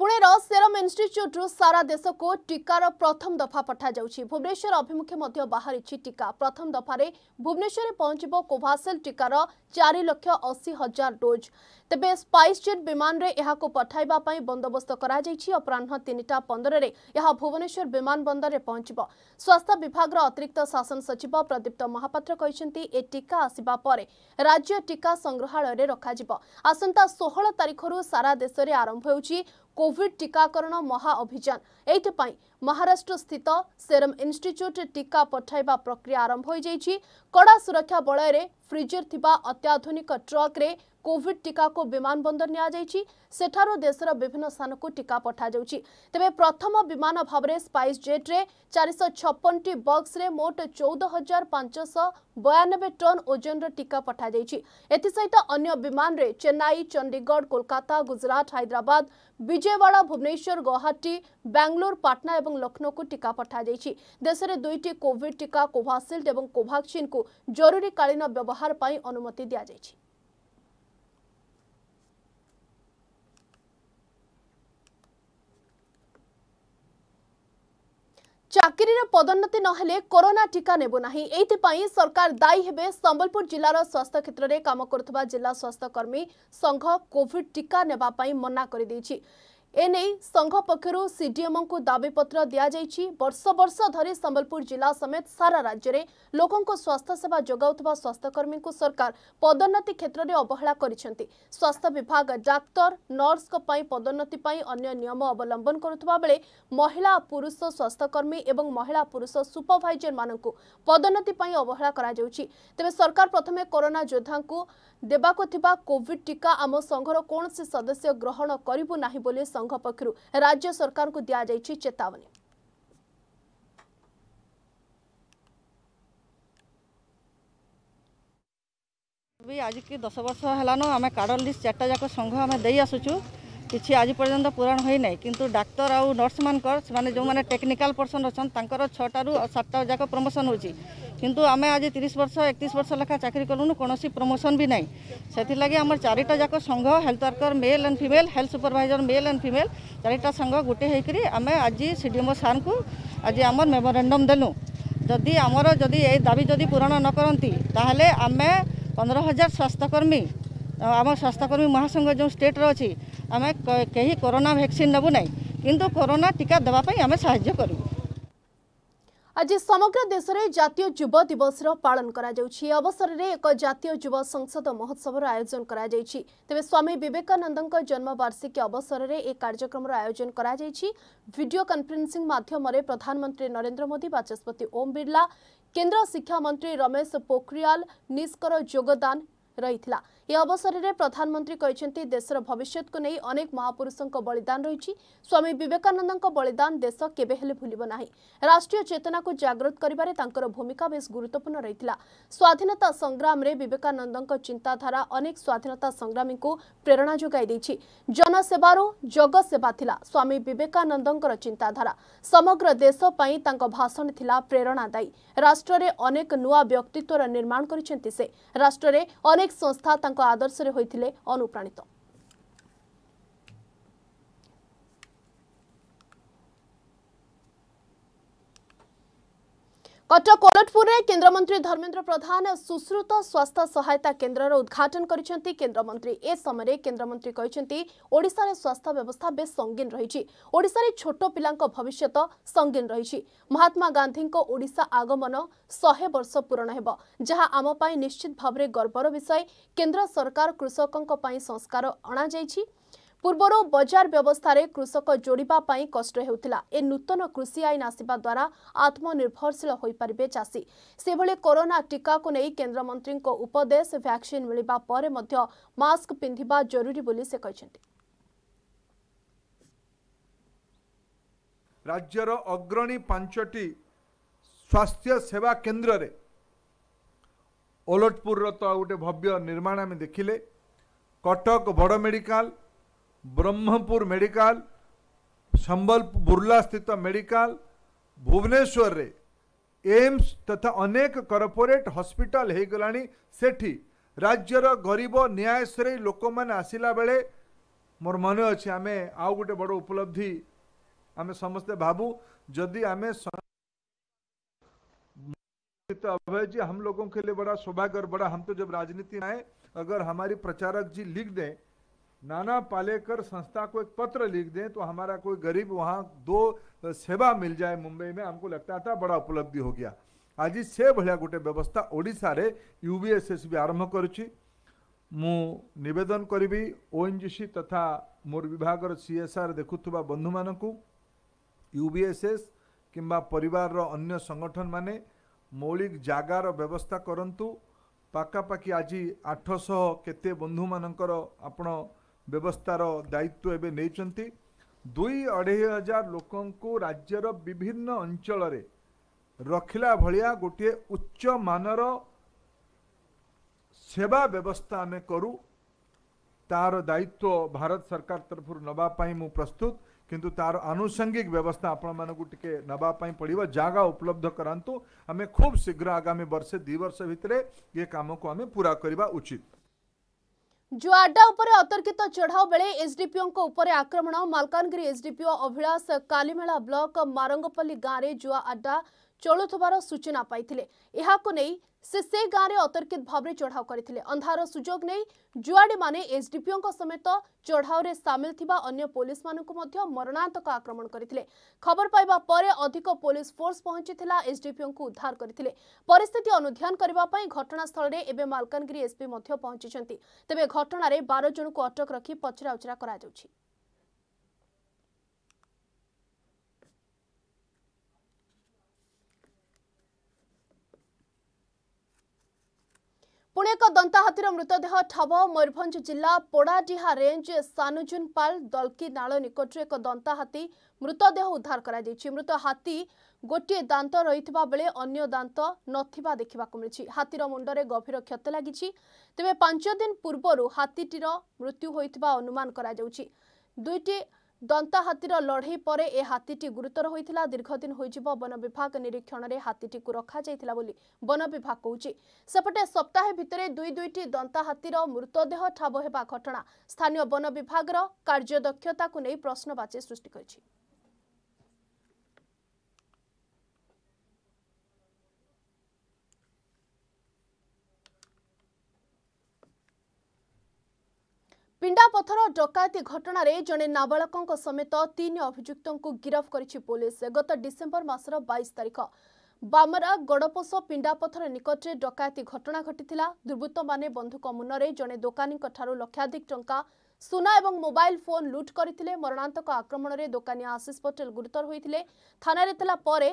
ପୁଣେର ସେରମ୍ ଇନ୍ଷ୍ଟିଚ୍ୟୁଟ୍ରୁ ସାରା ଦେଶକୁ ଟିକାର ପ୍ରଥମ ଦଫା ପଠାଯାଉଛି ଭୁବନେଶ୍ୱର ଅଭିମୁଖେ ମଧ୍ୟ ବାହାରିଛି ଟିକା ପ୍ରଥମ ଦଫାରେ ଭୁବନେଶ୍ୱରରେ ପହଞ୍ଚିବ କୋଭାସିଲ୍ ଟିକାର ଚାରି ଲକ୍ଷ ଅଶୀ ହଜାର ଡୋଜ୍ ତେବେ ସ୍ପାଇସ୍ଜେଟ୍ ବିମାନରେ ଏହାକୁ ପଠାଇବା ପାଇଁ ବନ୍ଦୋବସ୍ତ କରାଯାଇଛି ଅପରାହ୍ନ ତିନିଟା ପନ୍ଦରରେ ଏହା ଭୁବନେଶ୍ୱର ବିମାନ ବନ୍ଦରରେ ପହଞ୍ଚିବ ସ୍ୱାସ୍ଥ୍ୟ ବିଭାଗର ଅତିରିକ୍ତ ଶାସନ ସଚିବ ପ୍ରଦୀପ୍ତ ମହାପାତ୍ର କହିଛନ୍ତି ଏ ଟିକା ଆସିବା ପରେ ରାଜ୍ୟ ଟିକା ସଂଗ୍ରହାଳୟରେ ରଖାଯିବ ଆସନ୍ତା ଷୋହଳ ତାରିଖରୁ ସାରା ଦେଶରେ ଆରମ୍ଭ ହେଉଛି କୋଭିଡ୍ ଟିକାକରଣ ମହା ଅଭିଯାନ ଏଇଥିପାଇଁ ମହାରାଷ୍ଟ୍ର ସ୍ଥିତ ସେରମ୍ ଇନ୍ଷ୍ଟିଚ୍ୟୁଟ୍ ଟିକା ପଠାଇବା ପ୍ରକ୍ରିୟା ଆରମ୍ଭ ହୋଇଯାଇଛି କଡ଼ା ସୁରକ୍ଷା ବଳୟରେ ଫ୍ରିଜରେ ଥିବା ଅତ୍ୟାଧୁନିକ ଟ୍ରକ୍ରେ କୋଭିଡ୍ ଟିକାକୁ ବିମାନ ବନ୍ଦର ନିଆଯାଇଛି ସେଠାରୁ ଦେଶର ବିଭିନ୍ନ ସ୍ଥାନକୁ ଟିକା ପଠାଯାଉଛି ତେବେ ପ୍ରଥମ ବିମାନ ଭାବରେ ସ୍ପାଇସ୍ ଜେଟ୍ରେ ଚାରିଶହ ଛପନଟି ବକ୍ସରେ ମୋଟ ଚଉଦ ହଜାର ପାଞ୍ଚଶହ ବୟାନବେ ଟନ୍ ଓଜନର ଟିକା ପଠାଯାଇଛି ଏଥିସହିତ ଅନ୍ୟ ବିମାନରେ ଚେନ୍ନାଇ ଚଣ୍ଡିଗଡ଼ କୋଲକାତା ଗୁଜରାଟ ହାଇଦ୍ରାବାଦ ବିଜୟୱାଡ଼ା ଭୁବନେଶ୍ୱର ଗୌହାଟୀ ବାଙ୍ଗାଲୋର ପାଟନା ଏବଂ ଲକ୍ଷ୍ନୌକୁ ଟିକା ପଠାଯାଇଛି ଦେଶରେ ଦୁଇଟି କୋଭିଡ୍ ଟିକା କୋଭାସିଲ୍ଡ ଏବଂ କୋଭାକ୍ସିନ୍କୁ ଜରୁରୀକାଳୀନ ବ୍ୟବହାର ବାହାର ପାଇଁ ଅନୁମତି ଦିଆଯାଇଛି ଚାକିରିର ପଦୋନ୍ନତି ନହେଲେ କରୋନା ଟିକା ନେବୁ ନାହିଁ ଏଥିପାଇଁ ସରକାର ଦାୟୀ ହେବେ ସମ୍ବଲପୁର ଜିଲ୍ଲାର ସ୍ୱାସ୍ଥ୍ୟ କ୍ଷେତ୍ରରେ କାମ କରୁଥିବା ଜିଲ୍ଲା ସ୍ୱାସ୍ଥ୍ୟକର୍ମୀ ସଂଘ କୋଭିଡ୍ ଟିକା ନେବା ପାଇଁ ମନା କରିଦେଇଛି এনে সংঘ পক্ষর সিডিএম কু দাবিপত্র দিয়াযাইছি বর্ষ বর্ষ ধরে সম্বলপুর জেলা সমেত সারা রাজ্যের লোক স্বাস্থ্য সেবা যোগাউথবা স্বাস্থ্যকর্মী সরকার পদোন্নতি ক্ষেত্রে অবহেলা করেছেন স্বাস্থ্য বিভাগ ডাক্তার নর্স পদোন্নতি অন্য নিয়ম অবলম্বন করুবা বেড়ে মহিলা পুরুষ স্বাস্থ্যকর্মী এবং মহিলা পুরুষ সুপরভাইজর মানুষ পদোন্নতি অবহেলা করা তবে সরকার প্রথমে করোনা যোদ্ধা ଦେବାକୁ ଥିବା କୋଭିଡ୍ ଟିକା ଆମ ସଂଘର କୌଣସି ସଦସ୍ୟ ଗ୍ରହଣ କରିବୁ ନାହିଁ ବୋଲି ସଂଘ ପକ୍ଷରୁ ରାଜ୍ୟ ସରକାରଙ୍କୁ ଦିଆଯାଇଛି ଚେତାବନୀ ବି ଆଜିକି ଦଶ ବର୍ଷ ହେଲାନ ଆମେ କାର୍ଡ଼ ଲିଷ୍ଟ ଚାରିଟା ଯାକ ସଂଘ ଆମେ ଦେଇ ଆସୁଛୁ କିଛି ଆଜି ପର୍ଯ୍ୟନ୍ତ ପୂରଣ ହୋଇନାହିଁ କିନ୍ତୁ ଡାକ୍ତର ଆଉ ନର୍ସମାନଙ୍କର ସେମାନେ ଯେଉଁମାନେ ଟେକ୍ନିକାଲ୍ ପର୍ସନ୍ ଅଛନ୍ତି ତାଙ୍କର ଛଅଟାରୁ ସାତଟା ଯାକ ପ୍ରମୋସନ୍ ହେଉଛି କିନ୍ତୁ ଆମେ ଆଜି ତିରିଶ ବର୍ଷ ଏକତିରିଶ ବର୍ଷ ଲେଖା ଚାକିରି କଲୁନୁ କୌଣସି ପ୍ରମୋସନ୍ ବି ନାହିଁ ସେଥିଲାଗି ଆମର ଚାରିଟା ଯାକ ସଂଘ health worker male and female health supervisor male and female ଚାରିଟା ସଂଘ ଗୋଟେ ହେଇକରି ଆମେ ଆଜି ସି ଡି ଏମ୍ ସାର୍ଙ୍କୁ ଆଜି ଆମର ମେମୋରାଣ୍ଡମ୍ ଦେଲୁ ଯଦି ଆମର ଯଦି ଏ ଦାବି ଯଦି ପୂରଣ ନ କରନ୍ତି ତାହେଲେ ଆମେ ପନ୍ଦର ହଜାର ସ୍ୱାସ୍ଥ୍ୟକର୍ମୀ আমার ସ୍ୱାସ୍ଥ୍ୟକର୍ମୀ ମହାସଂଘ ଯେଉଁ ଷ୍ଟେଟ୍ରେ ଅଛି ଆମେ କେହି କରୋନା ଭ୍ୟାକ୍ସିନ୍ ନେବୁ ନାହିଁ କିନ୍ତୁ କରୋନା ଟିକା ଦେବା ପାଇଁ ଆମେ ସାହାଯ୍ୟ କରିବୁ ଆଜି ସମଗ୍ର ଦେଶରେ ଜାତୀୟ ଯୁବ ଦିବସର ପାଳନ କରାଯାଉଛି ଏ ଅବସରରେ ଏକ ଜାତୀୟ ଯୁବ ସଂସଦ ମହୋତ୍ସବର ଆୟୋଜନ କରାଯାଇଛି ତେବେ ସ୍ୱାମୀ ବିବେକାନନ୍ଦଙ୍କ ଜନ୍ମବାର୍ଷିକୀ ଅବସରରେ ଏହି କାର୍ଯ୍ୟକ୍ରମର ଆୟୋଜନ କରାଯାଇଛି ଭିଡ଼ିଓ କନଫରେନ୍ସିଂ ମାଧ୍ୟମରେ ପ୍ରଧାନମନ୍ତ୍ରୀ ନରେନ୍ଦ୍ର ମୋଦି ବାଚସ୍ପତି ଓମ୍ ବିର୍ଲା କେନ୍ଦ୍ର ଶିକ୍ଷାମନ୍ତ୍ରୀ ରମେଶ ପୋଖରିଆଲ ନିସ୍କର ଯୋଗଦାନ ରହିଥିଲା ଏହି ଅବସରରେ ପ୍ରଧାନମନ୍ତ୍ରୀ କହିଛନ୍ତି ଦେଶର ଭବିଷ୍ୟତକୁ ନେଇ ଅନେକ ମହାପୁରୁଷଙ୍କ ବଳିଦାନ ରହିଛି ସ୍ୱାମୀ ବିବେକାନନ୍ଦଙ୍କ ବଳିଦାନ ଦେଶ କେବେ ହେଲେ ଭୁଲିବ ନାହିଁ ରାଷ୍ଟ୍ରୀୟ ଚେତନାକୁ ଜାଗ୍ରତ କରିବାରେ ତାଙ୍କର ଭୂମିକା ବେଶ୍ ଗୁରୁତ୍ୱପୂର୍ଣ୍ଣ ରହିଥିଲା ସ୍ୱାଧୀନତା ସଂଗ୍ରାମରେ ବିବେକାନନ୍ଦଙ୍କ ଚିନ୍ତାଧାରା ଅନେକ ସ୍ୱାଧୀନତା ସଂଗ୍ରାମୀଙ୍କୁ ପ୍ରେରଣା ଯୋଗାଇ ଦେଇଛି ଜନସେବାରୁ ଜଗସେବା ଥିଲା ସ୍ୱାମୀ ବିବେକାନନ୍ଦଙ୍କର ଚିନ୍ତାଧାରା ସମଗ୍ର ଦେଶ ପାଇଁ ତାଙ୍କ ଭାଷଣ ଥିଲା ପ୍ରେରଣାଦାୟୀ ରାଷ୍ଟ୍ରରେ ଅନେକ ନୂଆ ବ୍ୟକ୍ତିତ୍ୱର ନିର୍ମାଣ କରିଛନ୍ତି ସେ ରାଷ୍ଟ୍ରରେ ଅନେକ ସଂସ୍ଥା ତାଙ୍କ ଆଦର୍ଶରେ ହୋଇଥିଲେ ଅନୁପ୍ରାଣିତ कटक कटकपुर केन्द्रमन्त्री धर्मेन्द्र प्रधान सुश्रुत स्वास्थ्य सहायता केन्द्र र उद्घाटन गरिद्रमन्त्री यसरी ओडार स्वास्थ्य व्यवस्था बे भविष्य संगीन रही महात्मा गांधी ओडा आगमन शहे वर्ष पूरण होमपाई आम निश्चित भाव गर्वर विषय केन्द्र सरकार संस्कार अणाई ପୂର୍ବରୁ ବଜାର ବ୍ୟବସ୍ଥାରେ କୃଷକ ଯୋଡ଼ିବା ପାଇଁ କଷ୍ଟ ହେଉଥିଲା ଏ ନୂତନ କୃଷି ଆଇନ ଆସିବା ଦ୍ୱାରା ଆତ୍ମନିର୍ଭରଶୀଳ ହୋଇପାରିବେ ଚାଷୀ ସେଭଳି କରୋନା ଟିକାକୁ ନେଇ କେନ୍ଦ୍ରମନ୍ତ୍ରୀଙ୍କ ଉପଦେଶ ଭ୍ୟାକ୍ସିନ୍ ମିଳିବା ପରେ ମଧ୍ୟ ମାସ୍କ ପିନ୍ଧିବା ଜରୁରୀ ବୋଲି ସେ କହିଛନ୍ତି ରାଜ୍ୟର ଅଗ୍ରଣୀ ପାଞ୍ଚଟି ସ୍ୱାସ୍ଥ୍ୟ ସେବା କେନ୍ଦ୍ରରେ ଓଲଟପୁରର ତ ଗୋଟେ ଭବ୍ୟ ନିର୍ମାଣ ଆମେ ଦେଖିଲେ କଟକ ବଡ଼ ମେଡ଼ିକାଲ୍ ब्रह्मपुर मेडिकल संबल बुर्ला स्थित मेडिकल भुवनेश्वर एम्स तथा अनेक कर्पोरेट हस्पिटाल हो ସେଠି ରାଜ୍ୟର ଗରିବ ନ୍ୟାୟଶ୍ରେୟୀ लोक मैंने ବେଳେ बेले मोर मन अच्छे आम आउ ବଡ଼ बड़ उपलब्धि आम ଭାବୁ ଯଦି ଆମେ तो अभय जी हम लोगों के लिए बड़ा सौभाग्य और बड़ा हम तो जब राजनीति में आए अगर हमारी प्रचारक जी लिख दें नाना पालेकर संस्था को एक पत्र लिख दें तो हमारा कोई गरीब वहाँ दो सेवा मिल जाए मुंबई में हमको लगता था बड़ा उपलब्धि हो गया आज से भाया गोटे व्यवस्था ओडा यू बी एस एस भी आरंभ करेदन करी ओ एन जी सी तथा मोर विभाग सी एस आर देखुवा बंधु मान यू बी एस एस कि परिवार अन्य संगठन माने मौलिक जगार व्यवस्था करतु पखापाखि आज आठशह के बंधु मानकर आपड़ ବ୍ୟବସ୍ଥାର ଦାୟିତ୍ୱ ଏବେ ନେଇଛନ୍ତି ଦୁଇ ଅଢ଼େଇ ହଜାର ଲୋକଙ୍କୁ ରାଜ୍ୟର ବିଭିନ୍ନ ଅଞ୍ଚଳରେ ରଖିଲା ଭଳିଆ ଗୋଟିଏ ଉଚ୍ଚମାନର ସେବା ବ୍ୟବସ୍ଥା ଆମେ କରୁ ତାର ଦାୟିତ୍ୱ ଭାରତ ସରକାର ତରଫରୁ ନେବା ପାଇଁ ମୁଁ ପ୍ରସ୍ତୁତ କିନ୍ତୁ ତାର ଆନୁଷଙ୍ଗିକ ବ୍ୟବସ୍ଥା ଆପଣମାନଙ୍କୁ ଟିକେ ନେବା ପାଇଁ ପଡ଼ିବ ଜାଗା ଉପଲବ୍ଧ କରାନ୍ତୁ ଆମେ ଖୁବ୍ ଶୀଘ୍ର ଆଗାମୀ ବର୍ଷେ ଦୁଇ ବର୍ଷ ଭିତରେ ଏ କାମକୁ ଆମେ ପୁରା କରିବା ଉଚିତ जुआडा उपरे अतर्कित चढ़ाव बेले एसडीपीओ आक्रमण मलकानगि एसडीपीओ अभिलाष कालीमेला ब्लक मारंगपल्ली गांव में जुआ आड्डा चलुवार सूचना पाई ସେ ସେ ଗାଁରେ ଅତର୍କିତ ଭାବରେ ଚଢ଼ାଉ କରିଥିଲେ ଅନ୍ଧାର ସୁଯୋଗ ନେଇ ଜୁଆଡ଼ିମାନେ ଏସ୍ଡିପିଓଙ୍କ ସମେତ ଚଢ଼ାଉରେ ସାମିଲ ଥିବା ଅନ୍ୟ ପୋଲିସମାନଙ୍କୁ ମଧ୍ୟ ମରଣାନ୍ତକ ଆକ୍ରମଣ କରିଥିଲେ ଖବର ପାଇବା ପରେ ଅଧିକ ପୋଲିସ ଫୋର୍ସ ପହଞ୍ଚିଥିଲା ଏସ୍ଡିପିଓଙ୍କୁ ଉଦ୍ଧାର କରିଥିଲେ ପରିସ୍ଥିତି ଅନୁଧ୍ୟାନ କରିବା ପାଇଁ ଘଟଣାସ୍ଥଳରେ ଏବେ ମାଲକାନଗିରି ଏସ୍ପି ମଧ୍ୟ ପହଞ୍ଚିଛନ୍ତି ତେବେ ଘଟଣାରେ ବାର ଜଣଙ୍କୁ ଅଟକ ରଖି ପଚରାଉଚରା କରାଯାଉଛି ପୁଣି ଏକ ଦନ୍ତା ହାତୀର ମୃତଦେହ ଠବ ମୟୂରଭଞ୍ଜ ଜିଲ୍ଲା ପୋଡ଼ାଡିହା ରେଞ୍ଜ ସାନୁଜୁନପାଲ ଦଲକି ନାଳ ନିକଟରୁ ଏକ ଦନ୍ତା ହାତୀ ମୃତଦେହ ଉଦ୍ଧାର କରାଯାଇଛି ମୃତ ହାତୀ ଗୋଟିଏ ଦାନ୍ତ ରହିଥିବା ବେଳେ ଅନ୍ୟ ଦାନ୍ତ ନଥିବା ଦେଖିବାକୁ ମିଳିଛି ହାତୀର ମୁଣ୍ଡରେ ଗଭୀର କ୍ଷତି ଲାଗିଛି ତେବେ ପାଞ୍ଚ ଦିନ ପୂର୍ବରୁ ହାତୀଟିର ମୃତ୍ୟୁ ହୋଇଥିବା ଅନୁମାନ କରାଯାଉଛି ଦୁଇଟି ଦନ୍ତ ହାତୀର ଲଢ଼େଇ ପରେ ଏ ହାତୀଟି ଗୁରୁତର ହୋଇଥିଲା ଦୀର୍ଘଦିନ ହୋଇଯିବ ବନ ବିଭାଗ ନିରୀକ୍ଷଣରେ ହାତୀଟିକୁ ରଖାଯାଇଥିଲା ବୋଲି ବନ ବିଭାଗ କହୁଛି ସେପଟେ ସପ୍ତାହେ ଭିତରେ ଦୁଇ ଦୁଇଟି ଦନ୍ତା ହାତୀର ମୃତଦେହ ଠାବ ହେବା ଘଟଣା ସ୍ଥାନୀୟ ବନ ବିଭାଗର କାର୍ଯ୍ୟଦକ୍ଷତାକୁ ନେଇ ପ୍ରଶ୍ନବାଚୀ ସୃଷ୍ଟି କରିଛି ପିଣ୍ଡାପଥର ଡକାୟତି ଘଟଣାରେ ଜଣେ ନାବାଳକଙ୍କ ସମେତ ତିନି ଅଭିଯୁକ୍ତଙ୍କୁ ଗିରଫ କରିଛି ପୋଲିସ ଗତ ଡିସେମ୍ବର ମାସର ବାଇଶ ତାରିଖ ବାମରା ଗଡ଼ପୋଷ ପିଣ୍ଡାପଥର ନିକଟରେ ଡକାୟତି ଘଟଣା ଘଟିଥିଲା ଦୁର୍ବୃତ୍ତମାନେ ବନ୍ଧୁକ ମୁନରେ ଜଣେ ଦୋକାନୀଙ୍କଠାରୁ ଲକ୍ଷାଧିକ ଟଙ୍କା ସୁନା ଏବଂ ମୋବାଇଲ ଫୋନ୍ ଲୁଟ୍ କରିଥିଲେ ମରଣାନ୍ତକ ଆକ୍ରମଣରେ ଦୋକାନୀ ଆଶିଷ ପଟେଲ ଗୁରୁତର ହୋଇଥିଲେ ଥାନାରେ ଥିଲା ପରେ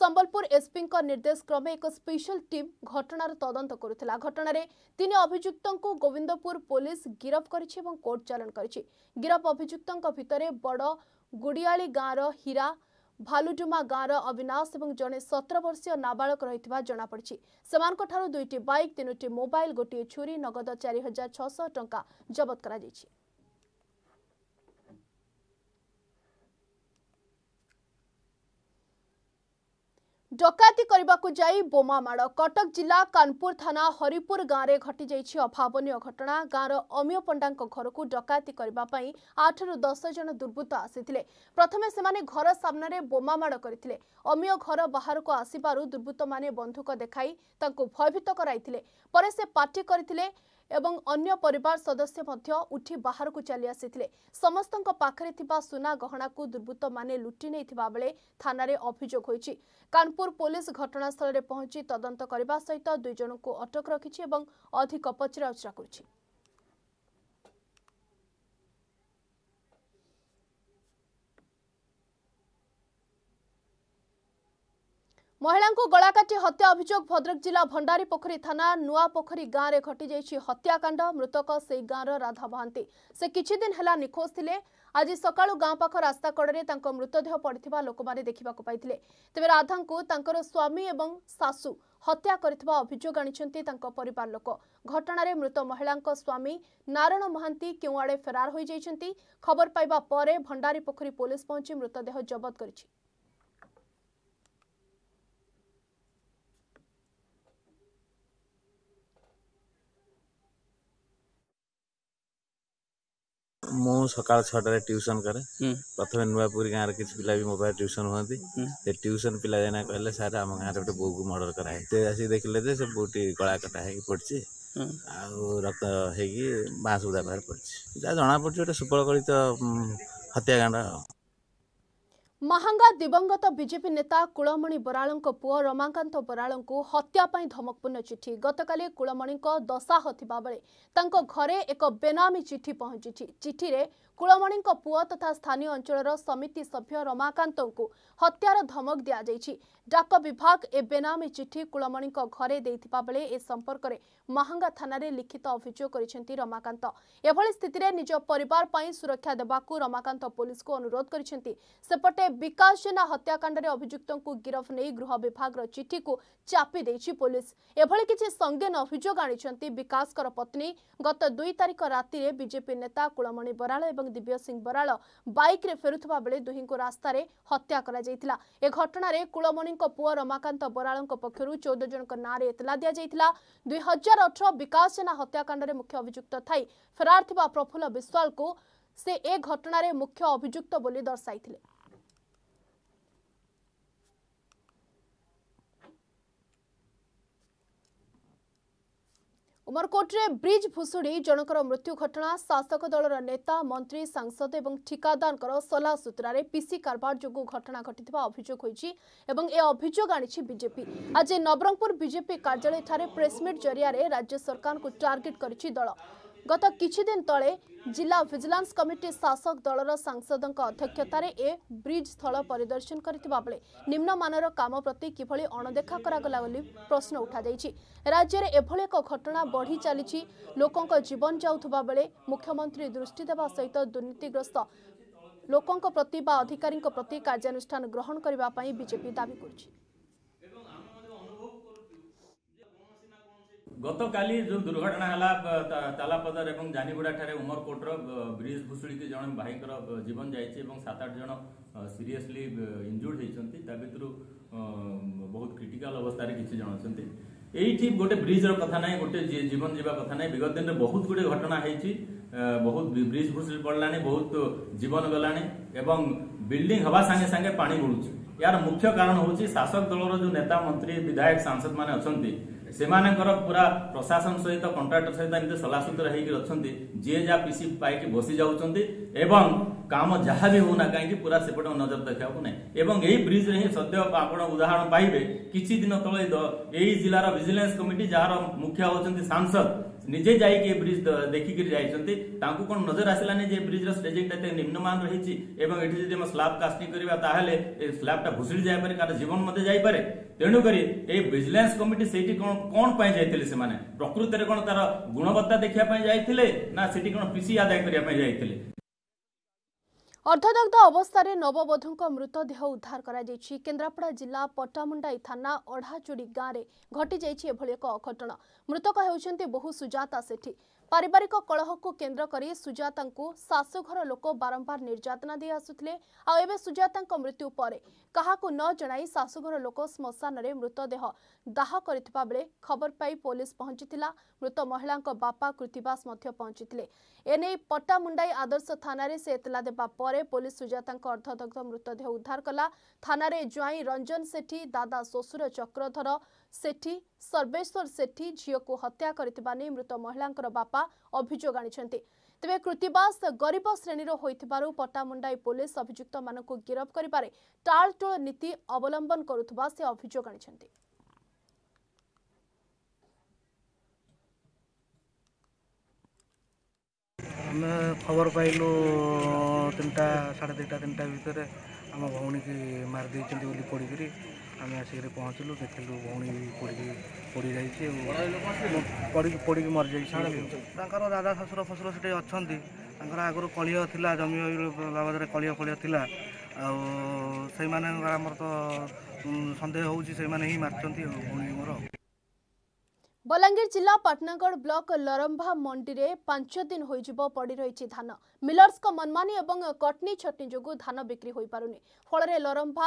সম্বলপুর এসপি নির্দেশ ক্রমে এক স্পেশাল টিম ঘটনার তদন্ত করুলা ঘটনার তিন অভিযুক্ত গোবিন্দপুর পুলিশ গিরফ করেছে এবং কোর্ট চালাণ করেছে গিরফ অভিযুক্ত ভিতরে বড় গুড়িয়াড়ি গাঁর হীরা ভালুডুমা গাঁর অবিনাশ এবং জনে সতের বর্ষীয় নাবাড়ক রয়েছে জনাপড়ছে সেমানঠার দুইটি বাইক তিনোটি মোবাইল গোটিয়ে ছুরি নগদ চারি হাজার ছশো টঙ্কা জবত করা ଡକାୟତି କରିବାକୁ ଯାଇ ବୋମା ମାଡ଼ କଟକ ଜିଲ୍ଲା କାନପୁର ଥାନା ହରିପୁର ଗାଁରେ ଘଟିଯାଇଛି ଅଭାବନୀୟ ଘଟଣା ଗାଁର ଅମୀୟ ପଣ୍ଡାଙ୍କ ଘରକୁ ଡକାୟତି କରିବା ପାଇଁ ଆଠରୁ ଦଶ ଜଣ ଦୁର୍ବୃତ୍ତ ଆସିଥିଲେ ପ୍ରଥମେ ସେମାନେ ଘର ସାମ୍ନାରେ ବୋମା ମାଡ଼ କରିଥିଲେ ଅମୀୟ ଘର ବାହାରକୁ ଆସିବାରୁ ଦୁର୍ବୃତ୍ତମାନେ ବନ୍ଧୁକ ଦେଖାଇ ତାଙ୍କୁ ଭୟଭୀତ କରାଇଥିଲେ ପରେ ସେ ପାର୍ଟି କରିଥିଲେ ଏବଂ ଅନ୍ୟ ପରିବାର ସଦସ୍ୟ ମଧ୍ୟ ଉଠି ବାହାରକୁ ଚାଲି ଆସିଥିଲେ ସମସ୍ତଙ୍କ ପାଖରେ ଥିବା ସୁନା ଗହଣାକୁ ଦୁର୍ବୃତ୍ତମାନେ ଲୁଟି ନେଇଥିବା ବେଳେ ଥାନାରେ ଅଭିଯୋଗ ହୋଇଛି କାନପୁର ପୋଲିସ ଘଟଣାସ୍ଥଳରେ ପହଞ୍ଚି ତଦନ୍ତ କରିବା ସହିତ ଦୁଇ ଜଣଙ୍କୁ ଅଟକ ରଖିଛି ଏବଂ ଅଧିକ ପଚରାଉଚରା କରୁଛି ମହିଳାଙ୍କୁ ଗଳାକାଟି ହତ୍ୟା ଅଭିଯୋଗ ଭଦ୍ରକ ଜିଲ୍ଲା ଭଣ୍ଡାରୀ ପୋଖରୀ ଥାନା ନୂଆପୋଖରୀ ଗାଁରେ ଘଟିଯାଇଛି ହତ୍ୟାକାଣ୍ଡ ମୃତକ ସେହି ଗାଁର ରାଧା ମହାନ୍ତି ସେ କିଛିଦିନ ହେଲା ନିଖୋଜ ଥିଲେ ଆଜି ସକାଳୁ ଗାଁ ପାଖ ରାସ୍ତା କଡ଼ରେ ତାଙ୍କ ମୃତଦେହ ପଡ଼ିଥିବା ଲୋକମାନେ ଦେଖିବାକୁ ପାଇଥିଲେ ତେବେ ରାଧାଙ୍କୁ ତାଙ୍କର ସ୍ୱାମୀ ଏବଂ ଶାଶୁ ହତ୍ୟା କରିଥିବା ଅଭିଯୋଗ ଆଣିଛନ୍ତି ତାଙ୍କ ପରିବାର ଲୋକ ଘଟଣାରେ ମୃତ ମହିଳାଙ୍କ ସ୍ୱାମୀ ନାରାୟଣ ମହାନ୍ତି କେଉଁଆଡ଼େ ଫେରାର ହୋଇଯାଇଛନ୍ତି ଖବର ପାଇବା ପରେ ଭଣ୍ଡାରୀ ପୋଖରୀ ପୋଲିସ ପହଞ୍ଚି ମୃତଦେହ ଜବତ କରିଛି ମୁଁ ସକାଳ ଛଅଟାରେ ଟ୍ୟୁସନ୍ କରେ ପ୍ରଥମେ ନୂଆପୁରୀ ଗାଁରେ କିଛି ପିଲା ବି ମୋ ପାଖରେ ଟ୍ୟୁସନ୍ ହୁଅନ୍ତି ସେ ଟ୍ୟୁସନ୍ ପିଲା ଜଣେ କହିଲେ ସାର୍ ଆମ ଗାଁରେ ଗୋଟେ ବୋଉକୁ ମର୍ଡ଼ର କରାହେଇ ସେ ଆସିକି ଦେଖିଲେ ଯେ ସେ ବୋଉଟି ଗଳା କଟା ହେଇକି ପଡ଼ିଛି ଆଉ ରକ୍ତ ହେଇକି ବାଁସୁଦା ପାଖରେ ପଡ଼ିଛି ଯାହା ଜଣାପଡ଼ୁଛି ଗୋଟେ ସୁପରକଳିତ ହତ୍ୟାକାଣ୍ଡ ମହାଙ୍ଗା ଦିବଂଗତ ବିଜେପି ନେତା କୁଳମଣି ବରାଳଙ୍କ ପୁଅ ରମାକାନ୍ତ ବରାଳଙ୍କୁ ହତ୍ୟା ପାଇଁ ଧମକପୂର୍ଣ୍ଣ ଚିଠି ଗତକାଲି କୁଳମଣିଙ୍କ ଦଶାହ ଥିବାବେଳେ ତାଙ୍କ ଘରେ ଏକ ବେନାମୀ ଚିଠି ପହଞ୍ଚିଛି ଚିଠିରେ କୁଳମଣିଙ୍କ ପୁଅ ତଥା ସ୍ଥାନୀୟ ଅଞ୍ଚଳର ସମିତି ସଭ୍ୟ ରମାକାନ୍ତଙ୍କୁ ହତ୍ୟାର ଧମକ ଦିଆଯାଇଛି ଡାକ ବିଭାଗ ଏ ବେନାମୀ ଚିଠି କୁଳମଣିଙ୍କ ଘରେ ଦେଇଥିବା ବେଳେ ଏ ସମ୍ପର୍କରେ ମାହାଙ୍ଗା ଥାନାରେ ଲିଖିତ ଅଭିଯୋଗ କରିଛନ୍ତି ରମାକାନ୍ତ ଏଭଳି ସ୍ଥିତିରେ ନିଜ ପରିବାର ପାଇଁ ସୁରକ୍ଷା ଦେବାକୁ ରମାକାନ୍ତ ପୋଲିସକୁ ଅନୁରୋଧ କରିଛନ୍ତି ସେପଟେ ବିକାଶ ଜେନା ହତ୍ୟାକାଣ୍ଡରେ ଅଭିଯୁକ୍ତଙ୍କୁ ଗିରଫ ନେଇ ଗୃହ ବିଭାଗର ଚିଠିକୁ ଚାପି ଦେଇଛି ପୋଲିସ ଏଭଳି କିଛି ସଙ୍ଗୀନ ଅଭିଯୋଗ ଆଣିଛନ୍ତି ବିକାଶଙ୍କର ପତ୍ନୀ ଗତ ଦୁଇ ତାରିଖ ରାତିରେ ବିଜେପି ନେତା କୁଳମଣି ବରାଳ ଏବଂ ଦିବ୍ୟ ସିଂ ବରାଳ ବାଇକ୍ରେ ଫେରୁଥିବା ବେଳେ ଦୁହିଁଙ୍କୁ ରାସ୍ତାରେ ହତ୍ୟା କରାଯାଇଛି ଦିଆଯାଇଥିଲା ଏ ଘଟଣାରେ କୁଳମଣିଙ୍କ ପୁଅ ରମାକାନ୍ତ ବରାଳଙ୍କ ପକ୍ଷରୁ ଚଉଦ ଜଣଙ୍କ ନାଁରେ ଏତଲା ଦିଆଯାଇଥିଲା ଦୁଇ ହଜାର ଅଠର ବିକାଶ ସେନା ହତ୍ୟାକାଣ୍ଡରେ ମୁଖ୍ୟ ଅଭିଯୁକ୍ତ ଥାଇ ଫେରାର ଥିବା ପ୍ରଫୁଲ୍ଲ ବିଶ୍ୱାଳଙ୍କୁ ସେ ଏ ଘଟଣାରେ ମୁଖ୍ୟ ଅଭିଯୁକ୍ତ ବୋଲି ଦର୍ଶାଇଥିଲେ ଉମରକୋଟରେ ବ୍ରିଜ୍ ଭୁଷୁଡ଼ି ଜଣଙ୍କର ମୃତ୍ୟୁ ଘଟଣା ଶାସକ ଦଳର ନେତା ମନ୍ତ୍ରୀ ସାଂସଦ ଏବଂ ଠିକାଦାରଙ୍କର ସଲା ସୂତ୍ରରେ ପିସି କାରବାର ଯୋଗୁଁ ଘଟଣା ଘଟିଥିବା ଅଭିଯୋଗ ହୋଇଛି ଏବଂ ଏ ଅଭିଯୋଗ ଆଣିଛି ବିଜେପି ଆଜି ନବରଙ୍ଗପୁର ବିଜେପି କାର୍ଯ୍ୟାଳୟଠାରେ ପ୍ରେସ୍ମିଟ୍ ଜରିଆରେ ରାଜ୍ୟ ସରକାରଙ୍କୁ ଟାର୍ଗେଟ୍ କରିଛି ଦଳ গত কিছুদিন তলে জেলা ভিজিলান্স কমিটি শাসক দলর সাংসদক অধ্যক্ষতার এ ব্রিজ স্থল পরিদর্শন করে নিম্নমানর কাম প্রতি কিভাবে অণদেখা করা বলে প্রশ্ন উঠাযাই রাজ্যের এভাবে এক ঘটনা বড়ি চালছে লোক জীবন যাওয়া বেড়ে মুখ্যমন্ত্রী দৃষ্টি দেওয়া সহ দুর্নীতিগ্রস্ত লোক প্রতি বা অধিকারী প্রতি কার্যানুষ্ঠান গ্রহণ করা বিজেপি দাবি করছে গতকালি যে দুর্ঘটনা হলা তালাপদার এবং জানিগুড়া ঠারে উমরকোটর ব্রিজ ভুষুড়িকি জন ভাইঙ্কর জীবন যাইছে এবং সাত আট জন সিরিয়সলি ইঞ্জুর্ড হয়েছেন তা ভিতর বহুত ক্রিটিকাল অবস্থায় কিছু জন অনেক এইটি গোটে ব্রিজর কথা নাই গোটে জীবন যা কথা নাই বিগত দিনে বহুত গুড়ে ঘটনা হয়েছি বহুত ব্রিজ ভুষুড়ি পড়লানি বহুত জীবন গলানি এবং বিল্ডিং হওয়া সাংে সাংে পাড়ি বুড়ুছে ইয়ার মুখ্য কারণ হচ্ছে শাসক দলর যে নেতা মন্ত্রী বিধায়ক সাংসদ মানে অনেক ସେମାନଙ୍କର ପୁରା ପ୍ରଶାସନ ସହିତ କଣ୍ଟ୍ରାକ୍ଟର ସହିତ ଏମିତି ସଲାସୁତୁରା ହେଇକି ଅଛନ୍ତି ଯିଏ ଯାହା ପିସି ପାଇକି ବସି ଯାଉଛନ୍ତି ଏବଂ କାମ ଯାହା ବି ହେଉନା କାହିଁକି ପୁରା ସେପଟେ ନଜର ଦେଖିବାକୁ ନାହିଁ ଏବଂ ଏହି ବ୍ରିଜରେ ହିଁ ସଦ୍ୟ ଆପଣ ଉଦାହରଣ ପାଇବେ କିଛି ଦିନ ତଳେ ଏହି ଜିଲ୍ଲାର ଭିଜିଲାନ୍ସ କମିଟି ଯାହାର ମୁଖ୍ୟ ହେଉଛନ୍ତି ସାଂସଦ ନିଜେ ଯାଇକି ଏ ବ୍ରିଜ୍ ଦେଖିକିରି ଯାଇଛନ୍ତି ତାଙ୍କୁ କ'ଣ ନଜର ଆସିଲାନି ଯେ ବ୍ରିଜ୍ର ସ୍ଟ୍ରେଜିଂଟା ଏତେ ନିମ୍ନମାନ ରହିଛି ଏବଂ ଏଠି ଯଦି ଆମେ ସ୍ଲାବ୍ କାଷ୍ଟିଂ କରିବା ତାହେଲେ ଏ ସ୍ଲାବ୍ଟା ଭୁଷୁଡ଼ି ଯାଇପାରେ କାହାର ଜୀବନ ମଧ୍ୟ ଯାଇପାରେ ତେଣୁକରି ଏଇ ଭିଜିଲାନ୍ସ କମିଟି ସେଇଠି କ'ଣ କ'ଣ ପାଇଁ ଯାଇଥିଲେ ସେମାନେ ପ୍ରକୃତରେ କ'ଣ ତାର ଗୁଣବତ୍ତା ଦେଖିବା ପାଇଁ ଯାଇଥିଲେ ନା ସେଠି କ'ଣ ପିସି ଆଦାୟ କରିବା ପାଇଁ ଯାଇଥିଲେ ଅର୍ଦ୍ଧଦଗ୍ଧ ଅବସ୍ଥାରେ ନବବଧୂଙ୍କ ମୃତଦେହ ଉଦ୍ଧାର କରାଯାଇଛି କେନ୍ଦ୍ରାପଡ଼ା ଜିଲ୍ଲା ପଟ୍ଟାମୁଣ୍ଡାଇ ଥାନା ଅଢ଼ାଚୁଡ଼ି ଗାଁରେ ଘଟିଯାଇଛି ଏଭଳି ଏକ ଅଘଟଣ ମୃତକ ହେଉଛନ୍ତି ବହୁ ସୁଜାତା ସେଠୀ পারিবারিক কলহকু কেন্দ্র করে সুজাতা শাশুঘর লোক বারম্বার নির্যাতনা দিয়ে আসুলে আবে সুজাতা মৃত্যু পরে কাহকু ন জনাই শাশুঘর লোক শ্মশানরে মৃতদেহ দাহ করে খবর পাই পুলিশ পৌঁছি মৃত মহিলা বাপা কৃতিবাস পৌঁছি এনে পট্টামুন্ডাই আদর্শ থানার সে এতলা দেওয়া পরে পুলিশ সুজাতা অর্ধদগ্ধ মৃতদেহ উদ্ধার কলা থানার জ্বাই রঞ্জন সেঠী দাদা শ্বশুর চক্রধর ସେଠୀ ସର୍ବେଶ୍ୱର ସେଠୀ ଝିଅକୁ ହତ୍ୟା କରିଥିବା ନେଇ ମୃତ ମହିଳାଙ୍କର ବାପା ଅଭିଯୋଗ ଆଣିଛନ୍ତି ତେବେ କୃତିବାସ ଗରିବ ଶ୍ରେଣୀର ହୋଇଥିବାରୁ ପଟ୍ଟାମୁଣ୍ଡାଇ ପୋଲିସ ଅଭିଯୁକ୍ତମାନଙ୍କୁ ଗିରଫ କରିବାରେ ଟାଳଟୁଳ ନୀତି ଅବଲମ୍ବନ କରୁଥିବା ସେ ଅଭିଯୋଗ ଆଣିଛନ୍ତି ଆମେ ଖବର ପାଇଲୁ ତିନିଟା ସାଢ଼େ ଦୁଇଟା ତିନିଟା ଭିତରେ ଆମ ଭଉଣୀକି ମାରିଦେଇଛନ୍ତି ବୋଲି ଆମେ ଆସିକରି ପହଞ୍ଚିଲୁ ଦେଖିଲୁ ଭଉଣୀ ପଡ଼ିକି ପଡ଼ିଯାଇଛି ଆଉ ପଡ଼ିକି ପୋଡ଼ିକି ମରିଯାଇଛି ତାଙ୍କର ଦାଦା ଶ୍ୱଶୁର ଫଶୁର ସେଠି ଅଛନ୍ତି ତାଙ୍କର ଆଗରୁ କଳିହ ଥିଲା ଜମି ବାବଦରେ କଳିହ ଫଳିହ ଥିଲା ଆଉ ସେଇମାନଙ୍କର ଆମର ତ ସନ୍ଦେହ ହେଉଛି ସେଇମାନେ ହିଁ ମାରିଛନ୍ତି ଆଉ ଭଉଣୀ ମୋର ବଲାଙ୍ଗୀର ଜିଲ୍ଲା ପାଟନାଗଡ଼ ବ୍ଲକ ଲରମ୍ଭା ମଣ୍ଡିରେ ପାଞ୍ଚ ଦିନ ହୋଇଯିବ ପଡ଼ି ରହିଛି ଧାନ ମିଲର୍ସଙ୍କ ମନମାନି ଏବଂ କଟନୀ ଛଟନୀ ଯୋଗୁଁ ଧାନ ବିକ୍ରି ହୋଇପାରୁନି ଫଳରେ ଲରମ୍ଭା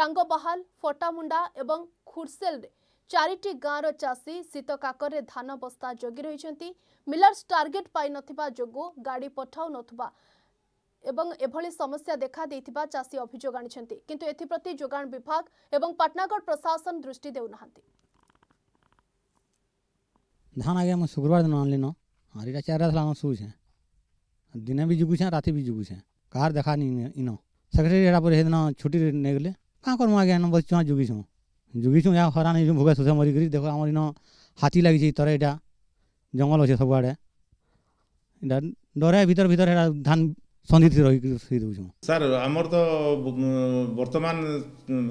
ଡାଙ୍ଗବାହାଲ ଫଟାମୁଣ୍ଡା ଏବଂ ଖୁର୍ସେଲରେ ଚାରିଟି ଗାଁର ଚାଷୀ ଶୀତ କାକରରେ ଧାନ ବସ୍ତା ଜଗି ରହିଛନ୍ତି ମିଲର୍ସ ଟାର୍ଗେଟ୍ ପାଇନଥିବା ଯୋଗୁଁ ଗାଡ଼ି ପଠାଉ ନଥିବା এবং এভাবে সমস্যা দেখা দিয়ে চাষী অভিযোগ আনিছেন কিন্তু এথিপ্রতি যোগাণ বিভাগ এবং পাটনাগড় প্রশাসন দৃষ্টি দেউনা ধান আগে আমি শুক্রবার দিন আনলিন হাঁড়িটা চার রাত আমার শুয়েছে দিনে বি জুগুছে রাতে বি জুগুছে কার দেখা নি ইন সেক্রেটারি এটা পরে সেদিন ছুটি নিয়ে গেলে কাঁ করবো আগে এন বসছু আর জুগিছু জুগিছু ইয়া হরান হয়েছু ভোগে শোষে মরিকি দেখো আমার ইন হাতি লাগিছে তরে এটা জঙ্গল আছে সবুআড়ে এটা ডরে ভিতর ভিতর এটা ধান সন্ধিত রহি দেউছু স্যার আমার তো বর্তমান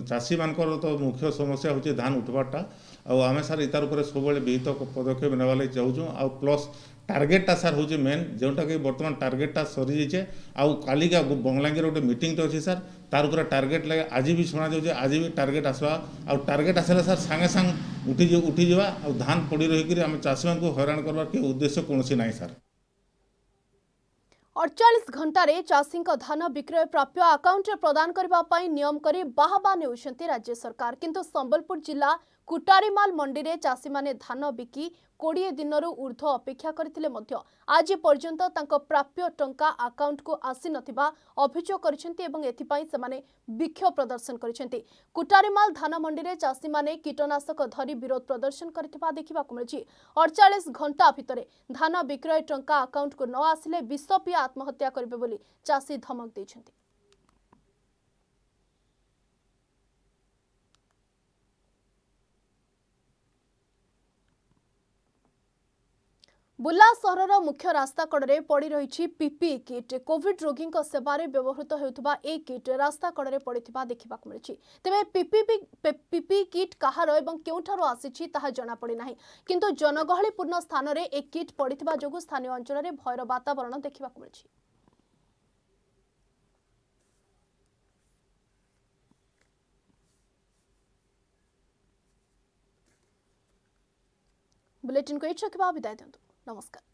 চাষী মানকর তো মুখ্য সমস্যা হচ্ছে ধান উঠবারটা ଆଉ ଆମେ ସାର୍ ଇତାର ଉପରେ ସବୁବେଳେ ବିହିତ ପଦକ୍ଷେପ ନେବା ଲାଗି ଚାହୁଁଛୁ ଆଉ ପ୍ଲସ୍ ଟାର୍ଗେଟ୍ଟା ସାର୍ ହେଉଛି ମେନ୍ ଯେଉଁଟାକି ବର୍ତ୍ତମାନ ଟାର୍ଗେଟ୍ଟା ସରିଯାଇଛେ ଆଉ କାଲିକା ବଲାଙ୍ଗୀର ଗୋଟେ ମିଟିଂଟେ ଅଛି ସାର୍ ତାର ଉପରେ ଟାର୍ଗେଟ୍ ଲାଗେ ଆଜି ବି ଶୁଣାଯାଉଛି ଆଜି ବି ଟାର୍ଗେଟ୍ ଆସିବା ଆଉ ଟାର୍ଗେଟ୍ ଆସିଲେ ସାର୍ ସାଙ୍ଗେ ସାଙ୍ଗେ ଉଠି ଉଠିଯିବା ଆଉ ଧାନ ପଡ଼ି ରହିକରି ଆମେ ଚାଷୀମାନଙ୍କୁ ହଇରାଣ କରିବାର କି ଉଦ୍ଦେଶ୍ୟ କୌଣସି ନାହିଁ ସାର୍ ଅଡ଼ଚାଳିଶ ଘଣ୍ଟାରେ ଚାଷୀଙ୍କ ଧାନ ବିକ୍ରୟ ପ୍ରାପ୍ୟ ଆକାଉଣ୍ଟରେ ପ୍ରଦାନ କରିବା ପାଇଁ ନିୟମ କରି ବାହାବା ନେଉଛନ୍ତି ରାଜ୍ୟ ସରକାର କିନ୍ତୁ ସମ୍ବଲପୁର ଜିଲ୍ଲା କୁଟାରିମାଲ ମଣ୍ଡିରେ ଚାଷୀମାନେ ଧାନ ବିକି କୋଡ଼ିଏ ଦିନରୁ ଉର୍ଦ୍ଧ୍ୱ ଅପେକ୍ଷା କରିଥିଲେ ମଧ୍ୟ ଆଜି ପର୍ଯ୍ୟନ୍ତ ତାଙ୍କ ପ୍ରାପ୍ୟ ଟଙ୍କା ଆକାଉଣ୍ଟକୁ ଆସିନଥିବା ଅଭିଯୋଗ କରିଛନ୍ତି ଏବଂ ଏଥିପାଇଁ ସେମାନେ ବିକ୍ଷୋଭ ପ୍ରଦର୍ଶନ କରିଛନ୍ତି କୁଟାରିମାଲ ଧାନ ମଣ୍ଡିରେ ଚାଷୀମାନେ କୀଟନାଶକ ଧରି ବିରୋଧ ପ୍ରଦର୍ଶନ କରିଥିବା ଦେଖିବାକୁ ମିଳିଛି ଅଡ଼ଚାଳିଶ ଘଣ୍ଟା ଭିତରେ ଧାନ ବିକ୍ରୟ ଟଙ୍କା ଆକାଉଣ୍ଟକୁ ନ ଆସିଲେ ବିଷ ପିଇ ଆତ୍ମହତ୍ୟା କରିବେ ବୋଲି ଚାଷୀ ଧମକ ଦେଇଛନ୍ତି ବୁର୍ଲା ସହରର ମୁଖ୍ୟ ରାସ୍ତା କଡ଼ରେ ପଡ଼ି ରହିଛି ପିପିଇ କିଟ୍ କୋଭିଡ୍ ରୋଗୀଙ୍କ ସେବାରେ ବ୍ୟବହୃତ ହେଉଥିବା ଏହି କିଟ୍ ରାସ୍ତା କଡ଼ରେ ପଡ଼ିଥିବା ଦେଖିବାକୁ ମିଳିଛି ତେବେ ପିପିଇ କିଟ୍ କାହାର ଏବଂ କେଉଁଠାରୁ ଆସିଛି ତାହା ଜଣାପଡ଼ିନାହିଁ କିନ୍ତୁ ଜନଗହଳିପୂର୍ଣ୍ଣ ସ୍ଥାନରେ ଏ କିଟ୍ ପଡ଼ିଥିବା ଯୋଗୁଁ ସ୍ଥାନୀୟ ଅଞ୍ଚଳରେ ଭୟର ବାତାବରଣ ଦେଖିବାକୁ ମିଳିଛି ବୁଲେଟିନ୍କୁ ଏଇଠି ରଖିବା ବିଦାୟ ଦିଅନ୍ତୁ নমস্কার